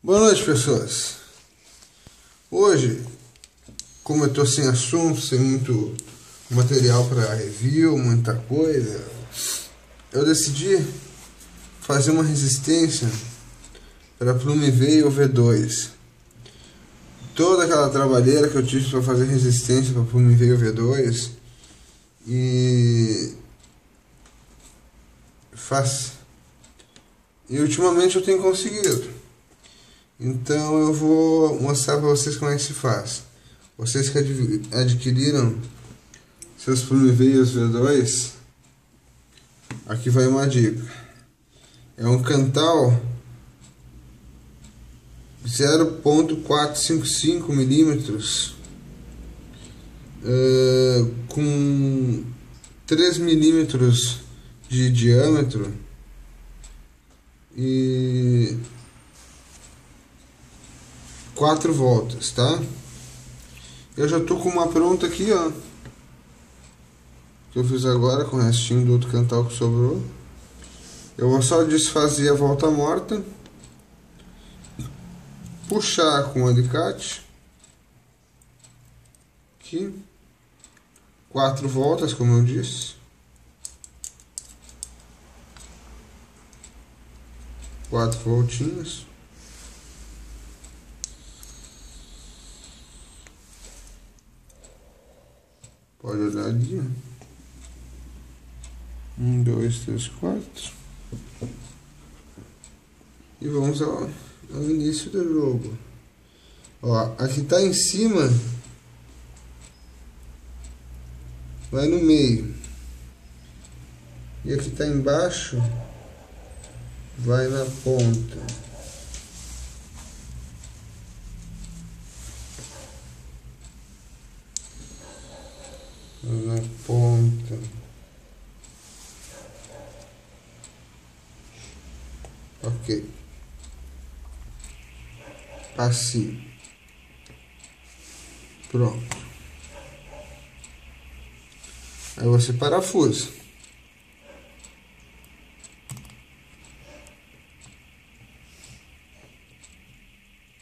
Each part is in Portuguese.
Boa noite, pessoas. Hoje, como eu tô sem assunto, sem muito material para review, muita coisa, eu decidi fazer uma resistência para Plume V e o V2. Toda aquela trabalheira que eu tive para fazer resistência para Plume V e o V2 e faz e ultimamente eu tenho conseguido. Então eu vou mostrar para vocês como é que se faz. Vocês que adquiriram seus Plumiveios V2, aqui vai uma dica. É um cantal 0.455 milímetros uh, com 3 milímetros de diâmetro e quatro voltas, tá? Eu já tô com uma pronta aqui, ó. Que eu fiz agora com o restinho do outro cantal que sobrou. Eu vou só desfazer a volta morta. Puxar com o alicate. Aqui. Quatro voltas, como eu disse. Quatro voltinhas. Pode olhar ali. Um, dois, três, quatro. E vamos ao, ao início do jogo. Ó, aqui tá em cima. Vai no meio. E aqui tá embaixo. Vai na ponta. Na ponta. Ok. Assim. Pronto. Aí você parafusa.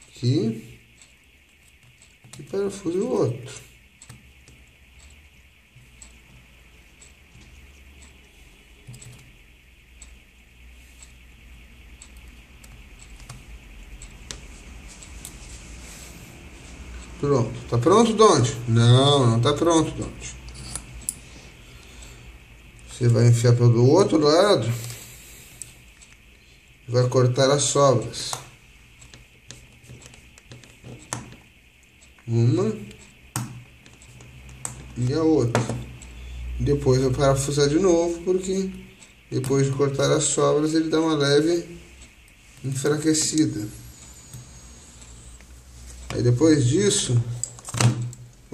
Aqui. E parafusa o outro. Pronto. Tá pronto, Donde? Não, não tá pronto, Donde. Você vai enfiar pelo outro lado. Vai cortar as sobras. Uma. E a outra. Depois vai parafusar de novo, porque depois de cortar as sobras ele dá uma leve enfraquecida. Aí depois disso,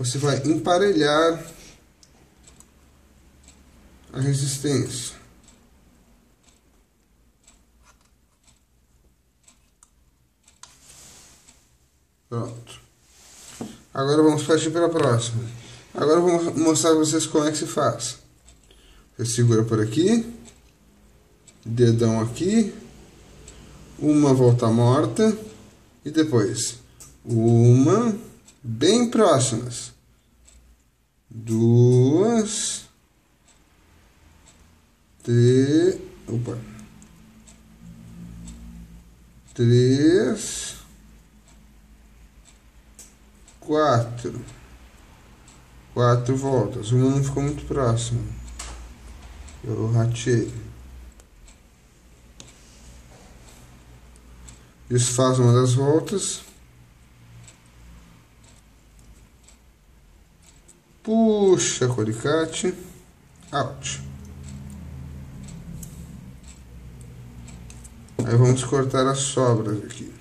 você vai emparelhar a resistência. Pronto. Agora vamos partir para a próxima. Agora eu vou mostrar para vocês como é que se faz. Você segura por aqui, dedão aqui, uma volta morta e depois uma, bem próximas. Duas, três, opa, três, quatro, quatro voltas. Uma não ficou muito próxima. Eu ratei. Desfaz uma das voltas. Puxa alicate. Out. Aí vamos cortar as sobras aqui.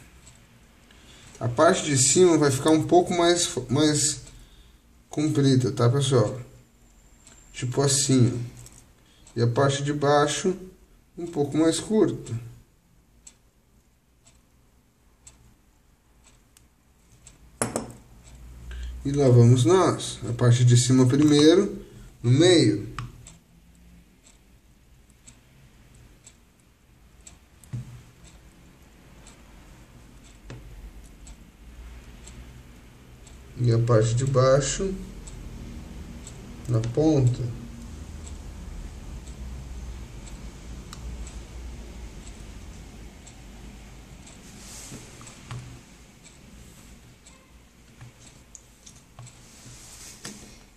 A parte de cima vai ficar um pouco mais, mais comprida, tá pessoal? Tipo assim. E a parte de baixo um pouco mais curta. E lá vamos nós. A parte de cima primeiro, no meio. E a parte de baixo, na ponta.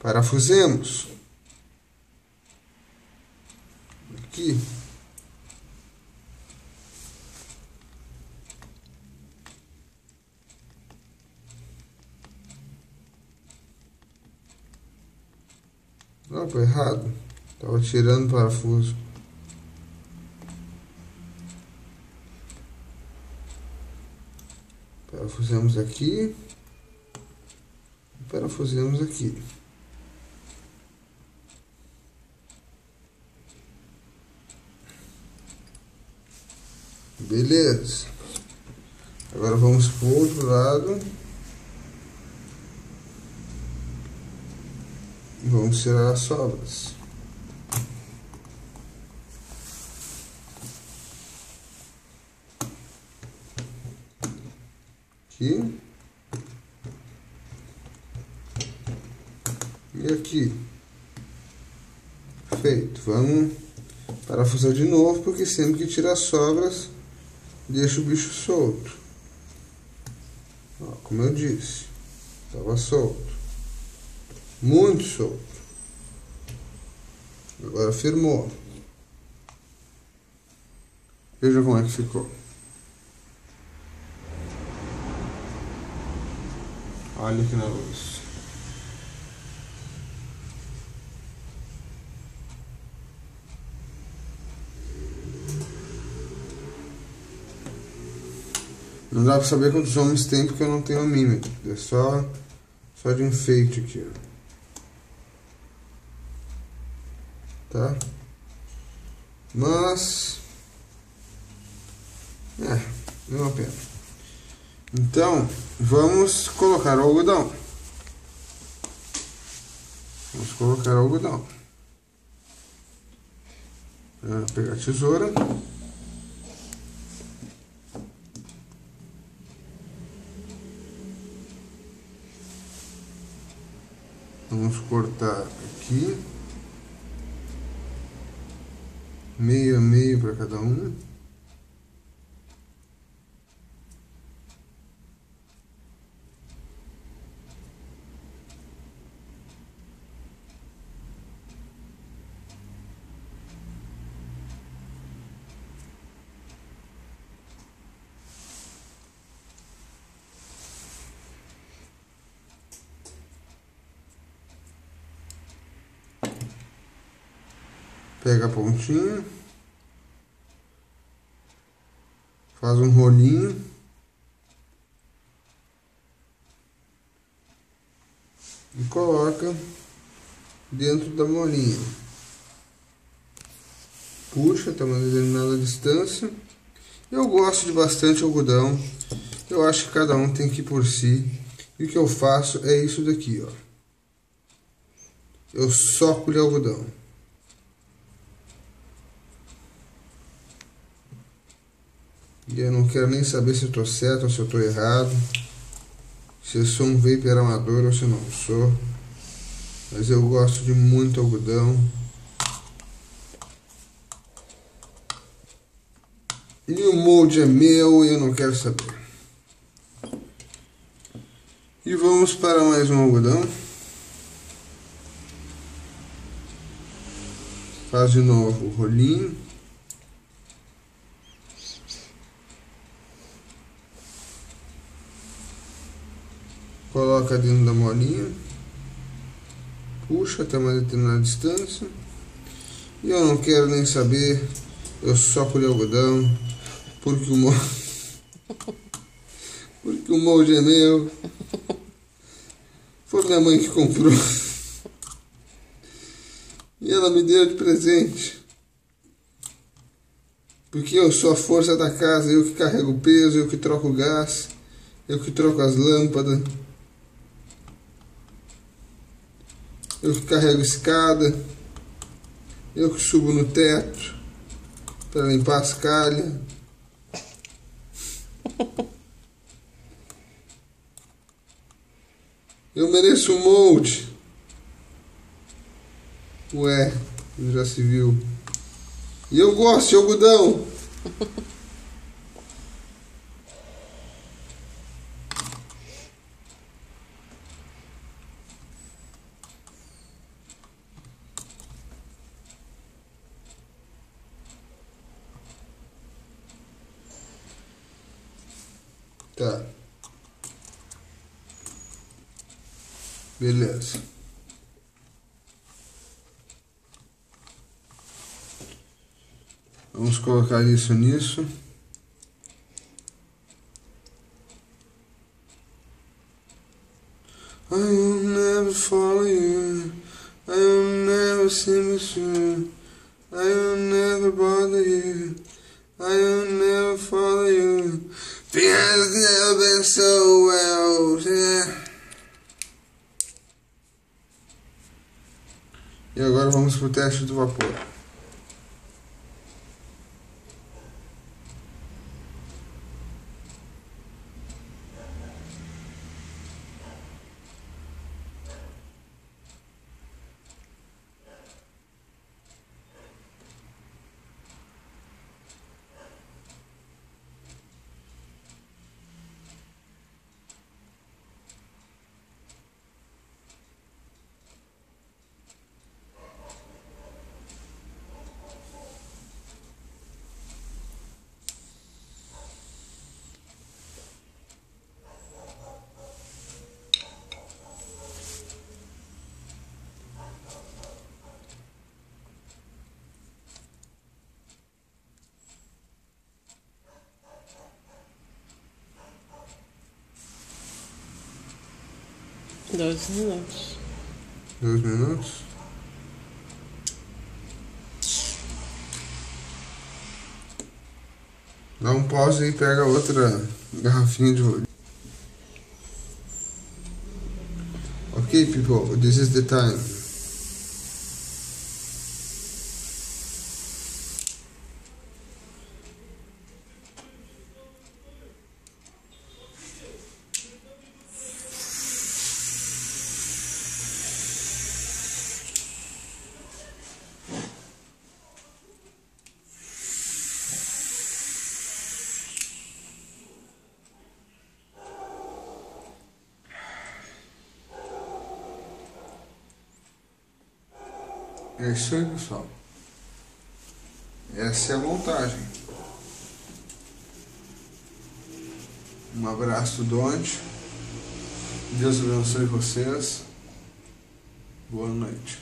Parafusemos. Aqui. Foi errado. Tava tirando o parafuso. Parafusemos aqui. Parafusemos aqui. Beleza. Agora vamos para o outro lado. E vamos tirar as sobras. Aqui. E aqui. Feito. Vamos parafusar de novo, porque sempre que tirar as sobras, deixa o bicho solto. Ó, como eu disse, estava solto. Muito solto. Agora firmou. Veja como é que ficou. Olha aqui na luz. Não dá pra saber quantos homens tem porque eu não tenho mímetro. É só, só de enfeite aqui, ó. Tá? Mas... É, não a pena. Então, vamos colocar o algodão. Vamos colocar o algodão. Vou pegar a tesoura. Vamos cortar aqui. Meio a meio para cada um. Pega a pontinha. Faz um rolinho. E coloca dentro da molinha. Puxa até uma determinada distância. Eu gosto de bastante algodão. Eu acho que cada um tem que ir por si. E o que eu faço é isso daqui, ó. Eu soco de algodão. E eu não quero nem saber se eu estou certo ou se eu estou errado. Se eu sou um vapor amador ou se eu não sou. Mas eu gosto de muito algodão. E o molde é meu e eu não quero saber. E vamos para mais um algodão. Faz de novo o rolinho. Coloca dentro da molinha, puxa até uma determinada distância, e eu não quero nem saber, eu só de algodão, porque o molde, porque o molde é meu, foi minha mãe que comprou, e ela me deu de presente. Porque eu sou a força da casa, eu que carrego o peso, eu que troco o gás, eu que troco as lâmpadas. Eu que carrego escada, eu que subo no teto para limpar as calhas. Eu mereço um molde. Ué, já se viu. E eu gosto de algodão. Tá. Beleza. Vamos colocar isso nisso. I will never follow you. I will never see you. I will never bother you. I will never follow you. Because never been so well. Yeah. E agora vamos pro teste do vapor. Doze minutos. Dois minutos. Dá um pause e pega outra garrafinha de olho. Ok, people, this is the time. É isso aí, pessoal. Essa é a montagem. Um abraço do Donde. Deus abençoe vocês. Boa noite.